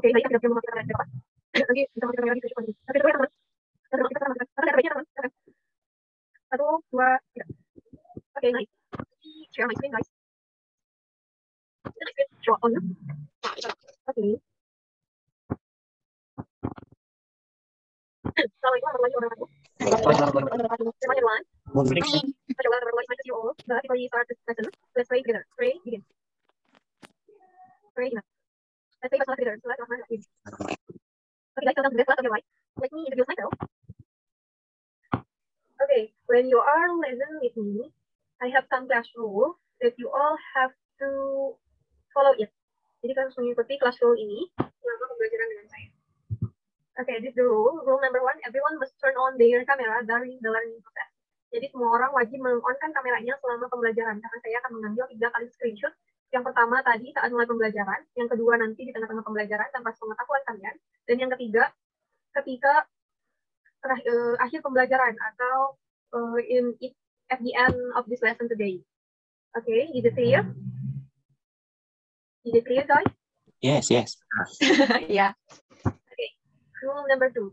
baik kita tidak berapa. Lagi lagi Oke, kita teman. Kita kita teman. Kita ada baiknya teman. Satu, dua, tiga. Oke, nice. Share my screen, guys. Show on. Oke. Assalamualaikum warahmatullahi wabarakatuh. Selamat everyone. Kita coba berbuat nice to you all. But before we start this lesson, let's pray together. Pray, begin. Pray, begin. Let's say Basmala together. Bismillahirrahmanirrahim. Okay, guys, welcome to this class of your life. Let me introduce myself. Okay, when you are listening with me, I have some class rule that you all have to follow it. Jadi kalian harus mengikuti class rule ini selama pembelajaran dengan saya. Okay, this is the rule. Rule number one, everyone must turn on their camera during the learning process. Jadi semua orang wajib meng-on-kan kameranya selama pembelajaran, karena saya akan mengambil tiga kali screenshot. Yang pertama tadi saat mulai pembelajaran, yang kedua nanti di tengah-tengah pembelajaran tanpa pengetahuan kalian, dan yang ketiga ketika terah- eh, akhir pembelajaran atau eh, in at the end of this lesson today. Okay, is it clear? Is it clear, guys? Yes, yes. yeah. Okay. Rule number two.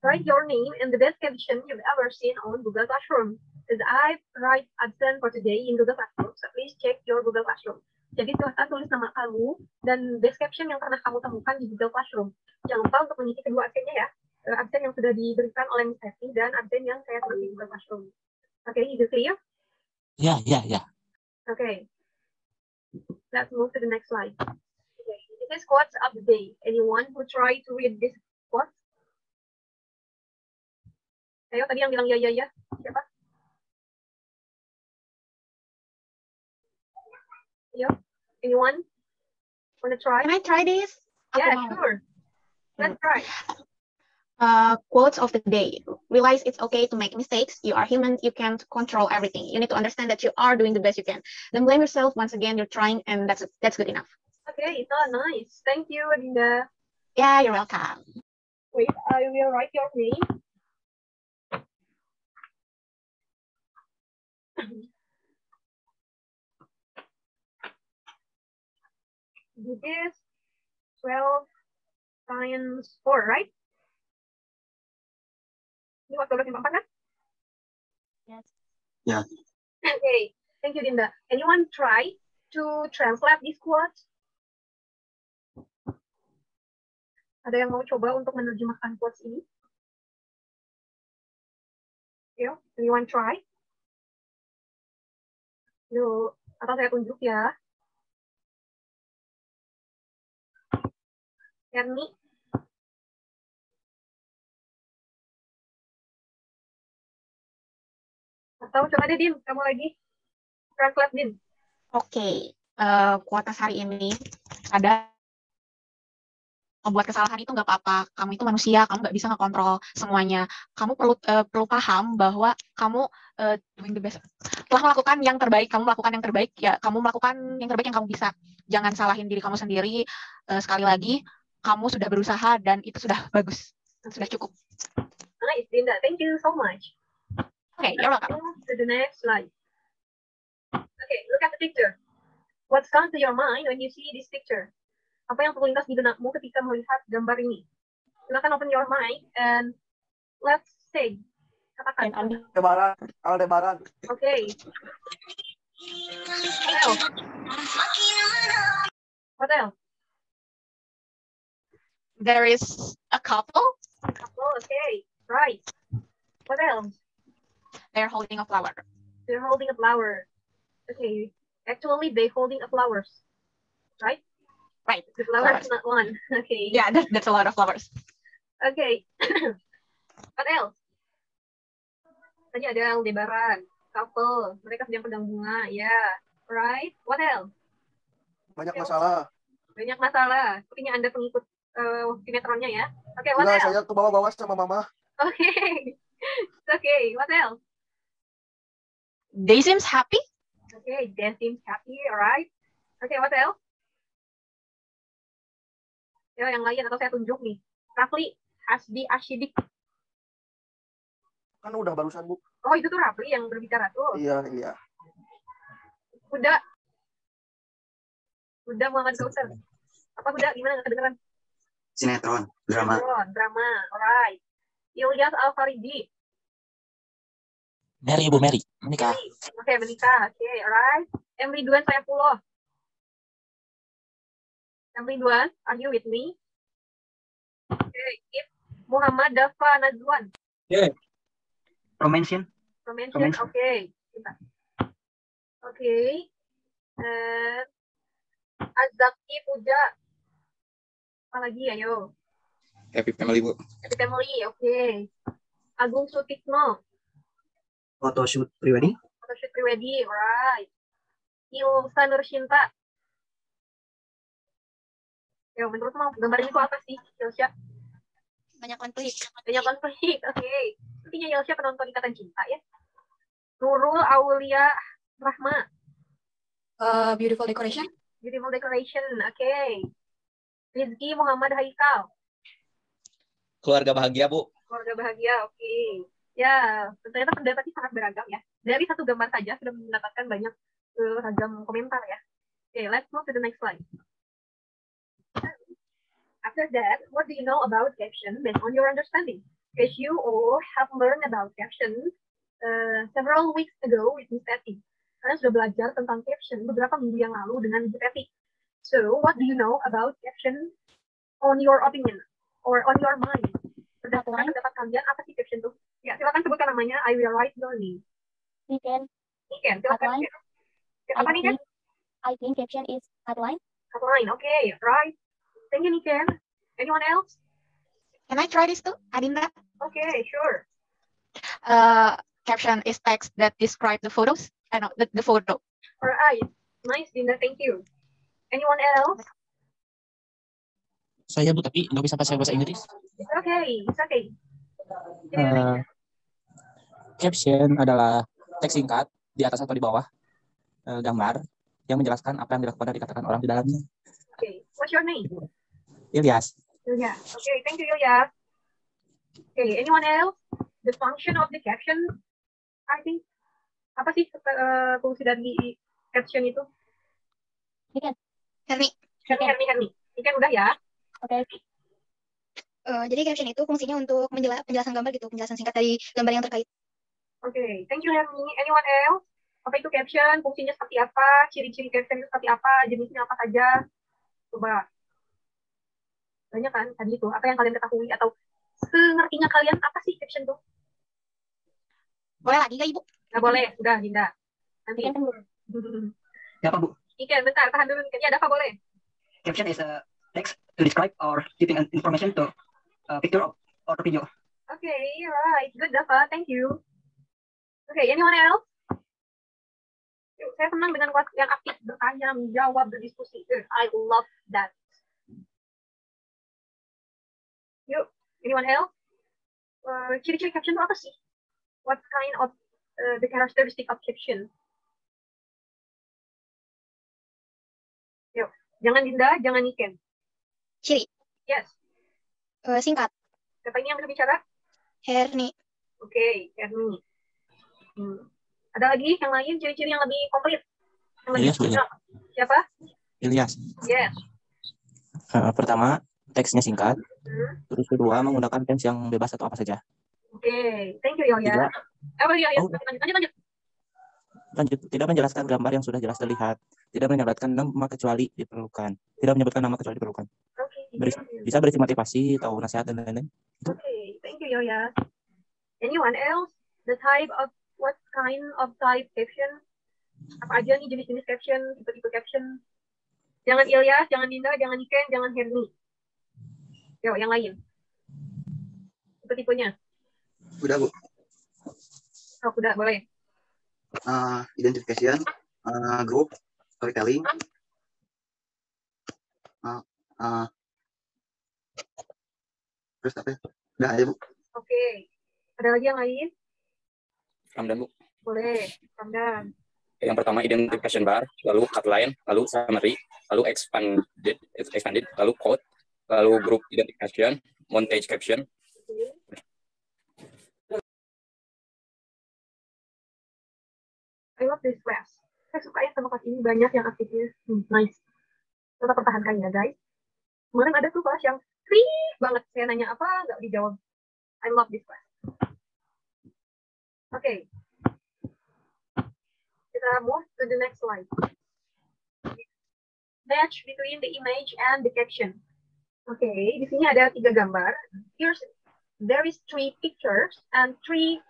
Write your name and the best caption you've ever seen on Google Classroom. As I write absent for today in Google Classroom, so please check your Google Classroom. Jadi silahkan tulis nama kamu dan best caption yang pernah kamu temukan di Google Classroom. Jangan lupa untuk mengisi kedua absennya ya. Eh, Absen yang sudah diberikan oleh Miss Hetty dan absen yang saya tulis di Google Classroom. Oke, okay, is it clear? Yeah, yeah, yeah. Okay. Let's move to the next slide. Okay. This is quotes of the day. Anyone who try to read this quote? Ayo, tadi yang bilang ya, ya, ya. Siapa? Ayo. Anyone? Wanna try? Can I try this? Yeah, sure. Let's try. Uh, quotes of the day. Realize it's okay to make mistakes. You are human. You can't control everything. You need to understand that you are doing the best you can. Don't blame yourself. Once again, you're trying, and that's that's good enough. Okay, so nice. Thank you, Adinda. Yeah, you're welcome. Wait, I will write your name. This 12 times 4, right? Ini waktu yang empat kan? Yes. Ya. Okay, thank you, Dinda. Anyone try to translate this quote? Ada yang mau coba untuk menerjemahkan quotes ini? Yuk, anyone try? Yuk, atau saya tunjuk ya. Erni, atau coba deh, Din, kamu lagi. Translate, Din. Oke, eh, kuotas hari ini ada membuat kesalahan itu nggak apa-apa. Kamu itu manusia, kamu nggak bisa ngekontrol semuanya. Kamu perlu eh, perlu paham bahwa kamu eh, doing the best, telah melakukan yang terbaik. Kamu melakukan yang terbaik ya. Kamu melakukan yang terbaik yang kamu bisa. Jangan salahin diri kamu sendiri. Eh, sekali lagi, kamu sudah berusaha dan itu sudah bagus, sudah cukup. Nice, Dinda. Thank you so much. Oke, you're welcome. To the next slide. Okay, look at the picture. What's comes to your mind when you see this picture? Apa yang terlintas di benakmu ketika melihat gambar ini? Silakan open your mind and let's say. Katakan. Aldebaran, Aldebaran. Okay. What else? What else? There is a couple. Oh, okay. Right. What else? They're holding a flower. They're holding a flower. Okay. Actually, they holding a flowers. Right? Right. The flower is Flowers. not one. Okay. Yeah, that, that's a lot of flowers. Okay. What else? Tadi ada Aldebaran, couple, mereka sedang pegang bunga, ya. Right? What else? Banyak masalah. Banyak masalah. Sepertinya Anda pengikut uh, sinetronnya ya. Oke, what Enggak, else? saya ke bawah-bawah sama mama. Oke. Oke, what else? They seems happy. Oke, Dan seems happy, alright. Oke, what else? Ya, yang lain atau saya tunjuk nih. Rafli, Hasbi, Ashidik. Kan udah barusan, Bu. Oh, itu tuh Rafli yang berbicara tuh. Iya, iya. Huda. Huda Muhammad Kautsar. Apa Huda? Gimana nggak kedengeran? sinetron, drama, Drama. Drama. Alright. Ilyas Alfaridi. Mary, Ibu Mary. Menikah. Oke, menikah. Oke, alright. M. Ridwan Saifullah. M. Ridwan, are you with me? Oke, If Muhammad Dafa Nazwan. romansin, Promention, Promention. oke. Bentar. Oke. Eh, Azaki Puja. Apa lagi, ayo. Happy Family Bu. Happy Family, oke. Agung Sutikno. Photoshoot pribadi, Photoshoot pribadi, alright. Ilsa Nurshinta. Ya, menurut mau gambar itu apa sih, Ilsa? Banyak konflik. Banyak konflik, oke. Sepertinya Ilsa penonton Ikatan Cinta ya. Nurul Aulia Rahma, Uh, beautiful decoration. Beautiful Decoration, oke. Rizky Muhammad Haikal, Keluarga bahagia Bu. keluarga bahagia, oke. Ya, ternyata pendapatnya sangat beragam ya. Dari satu gambar saja sudah mendapatkan banyak eh, ragam komentar ya. Oke, let's move to the next slide. After that, what do you know about caption based on your understanding? Because you all have learned about caption uh, several weeks ago with Miss Teti. Kalian sudah belajar tentang caption beberapa minggu yang lalu dengan Miss Teti. So, what do you know about caption on your opinion or on your mind? Berdasarkan pendapat kalian, apa sih caption tuh? Ya, silakan sebutkan namanya. I name. Weekend. Niken, silakan. Outline. Apa I Niken? I think caption is outline. Outline. Okay, right. Thank you, Niken. Anyone else? Can I try this too, Adinda? Okay, sure. Uh, caption is text that describe the photos. I know the, the photo. All right. Nice, Dinda. Thank you. Anyone else? Saya Bu, tapi nggak bisa bahasa bahasa Inggris. It's okay. It's okay. Eh, caption adalah teks singkat di atas atau di bawah eh, gambar yang menjelaskan apa yang dilakukan dan dikatakan orang di dalamnya. Okay. What's your name? Ilyas. Ilya. Okay, thank you, Ilya. Okay, anyone else? The function of the caption, I think, apa sih uh, fungsi dari caption itu? Herni, Hermi, Hermi, Hermi. Ini kan udah ya. Oke. Eh, jadi caption itu fungsinya untuk menjela- penjelasan gambar gitu, penjelasan singkat dari gambar yang terkait. Oke, thank you, Hermi. Anyone else? Apa itu caption? Fungsinya seperti apa? Ciri-ciri caption itu seperti apa? Jenisnya apa saja? Coba. Banyak kan tadi itu. Apa yang kalian ketahui atau sengertinya kalian apa sih caption tuh? boleh lagi gak ibu? Nggak boleh, udah Dinda. Nanti. Weekend kan Ya apa Bu? Iken, bentar, tahan dulu. Ya, ada apa boleh? Caption is a text to describe or giving an information to a picture of, or video. Oke, right. Good, Dava. Thank you. Oke, anyone else? Yuk, saya senang dengan yang aktif, bertanya, menjawab, berdiskusi. Eh, I love that. Yuk, anyone else? Eh, ciri-ciri caption itu apa sih? What kind of uh, the characteristic of caption? Yuk, jangan Dinda, jangan Niken. Ciri, Yes, eh, singkat, siapa ini yang berbicara? Herni, Oke, Erni. Hmm. Ada lagi yang lain ciri-ciri yang lebih komplit? Yang lebih Ilyas, ya. Siapa? Ilyas. Yes. Eh, pertama, teksnya singkat. Hmm. Terus kedua, menggunakan teks yang bebas atau apa saja. Oke, thank you Yoya. Apa Yoya? Oh. Lanjut, lanjut, lanjut. lanjut, tidak menjelaskan gambar yang sudah jelas terlihat. Tidak menyebutkan nama kecuali diperlukan. Tidak menyebutkan nama kecuali diperlukan. Oke, Beri- Bisa berisi motivasi atau nasihat dan lain-lain. oke, thank you Yoya. Anyone else? The type of what kind of type caption? Apa aja nih jenis-jenis caption, tipe-tipe caption? Jangan Ilyas, jangan Dinda, jangan Iken, jangan Herni. Yuk, yang lain. Tipe-tipenya. Udah Bu. Oh, udah, boleh. Uh, identification, uh, group, storytelling, uh, uh, terus apa ya? Udah aja Bu. Oke. Ada lagi yang lain? Ramdan Bu. Boleh, Ramdan. Yang pertama identification bar, lalu outline, lalu summary, lalu expanded, expanded, lalu code, lalu group identification, montage caption, I love this class. Saya suka ya sama kelas ini banyak yang aktifnya. Hmm, nice. Tetap pertahankan ya guys. Kemarin ada tuh kelas yang Sweet banget. Saya nanya apa, nggak dijawab. I love this class. Oke. Kita move to the next slide. Match between the image and the caption. Oke, di sini ada tiga gambar. Here's there is three pictures and three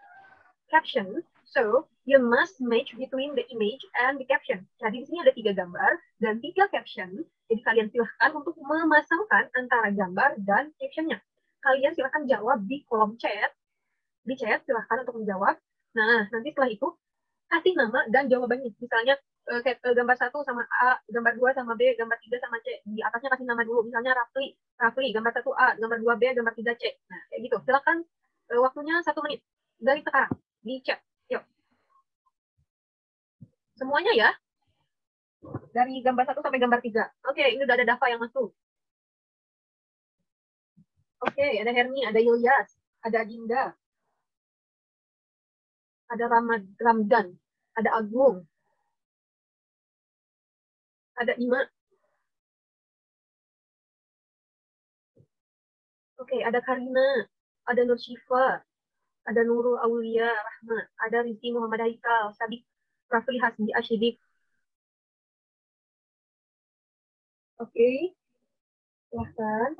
captions. So you must match between the image and the caption. Jadi di sini ada tiga gambar dan tiga caption. Jadi kalian silahkan untuk memasangkan antara gambar dan captionnya. Kalian silahkan jawab di kolom chat. Di chat silahkan untuk menjawab. Nah, nanti setelah itu kasih nama dan jawabannya. Misalnya eh, eh, gambar satu sama A, gambar dua sama B, gambar tiga sama C. Di atasnya kasih nama dulu. Misalnya Rafli, Rafli, gambar satu A, gambar dua B, gambar tiga C. Nah, kayak gitu. Silakan eh, waktunya satu menit dari sekarang di chat. Yuk. Semuanya ya. Dari gambar satu sampai gambar tiga. Oke, ini udah ada Dava yang masuk. Oke, ada Herni, ada Ilyas, ada Adinda, ada Ramad, Ramdan, ada Agung, ada Ima. Oke, ada Karina, ada Nur Syifa, ada Nurul Aulia Rahmat, ada Rizky Muhammad Haikal, Sadik Rafli Hasbi Asyidik. Oke, silahkan.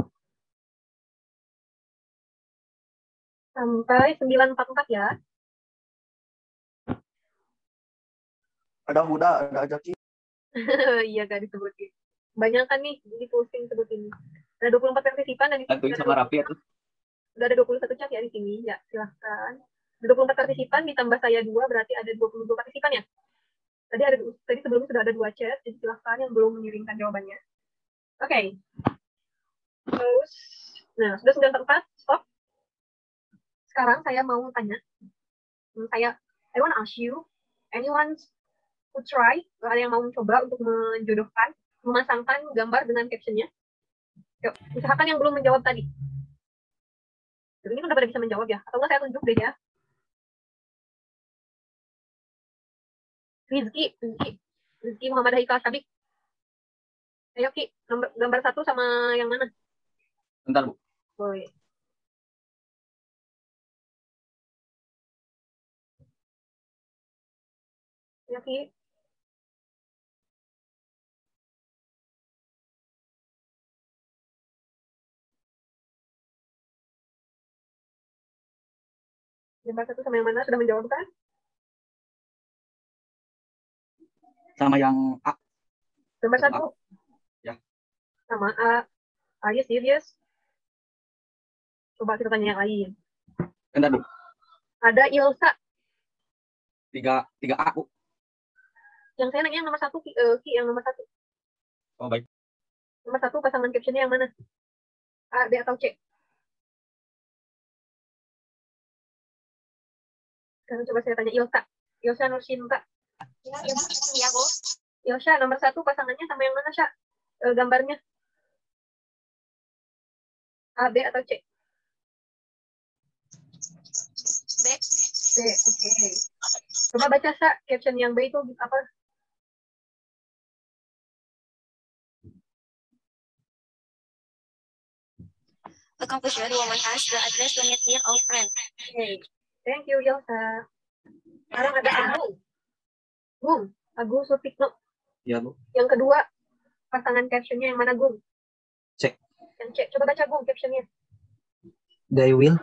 Sampai 944 ya. Ada Huda, ada Ajaki. Iya, gak disebutin. Banyak kan nih di posting sebutin. Ada 24 partisipan dan udah sama ada Raffi ya tuh. udah ada 21 chat ya di sini. Ya, silahkan. Ada 24 partisipan ditambah saya dua berarti ada 22 partisipan ya. Tadi ada tadi sebelumnya sudah ada dua chat, jadi silahkan yang belum mengirimkan jawabannya. Oke. Terus, nah sudah 944, stop. Sekarang saya mau tanya. Hmm, Saya, I want to ask you, anyone who try, ada yang mau mencoba untuk menjodohkan, memasangkan gambar dengan captionnya? Yuk, usahakan yang belum menjawab tadi. Ini kan udah pada bisa menjawab ya? Atau enggak saya tunjuk deh ya. Rizky, Rizky, Rizky Muhammad Haikal Syabik. Ayo Ki, gambar, gambar satu sama yang mana? Bentar, Bu. Boleh. Ayo Ki. Gambar satu sama yang mana? Sudah menjawab kan? Sama yang A. Gambar satu. Ya. Sama A. Are you serious? Coba kita tanya yang lain. Bentar, Bu. Ada Ilsa. Tiga, tiga A, Bu. Yang saya nanya yang nomor satu, Ki, eh, Ki, yang nomor satu. Oh, baik. Nomor satu pasangan captionnya yang mana? A, B, atau C? Coba saya tanya Ilsa. Ilsa Nursinta. Ya, ya, Bu. Ilsa, nomor satu pasangannya sama yang mana, Sya? Eh, gambarnya? A, B, atau C? B. B, oke. Coba baca, Sya, caption yang B itu apa? A conclusion, woman asks the address to meet old friend. Oke. Thank you, Ilsa. Sekarang ada Agung. Gung, Agung Sutikno. Ya, Bu. Yang kedua, pasangan captionnya yang mana, Gung? C. Yang C. Coba baca, Gung, captionnya. They will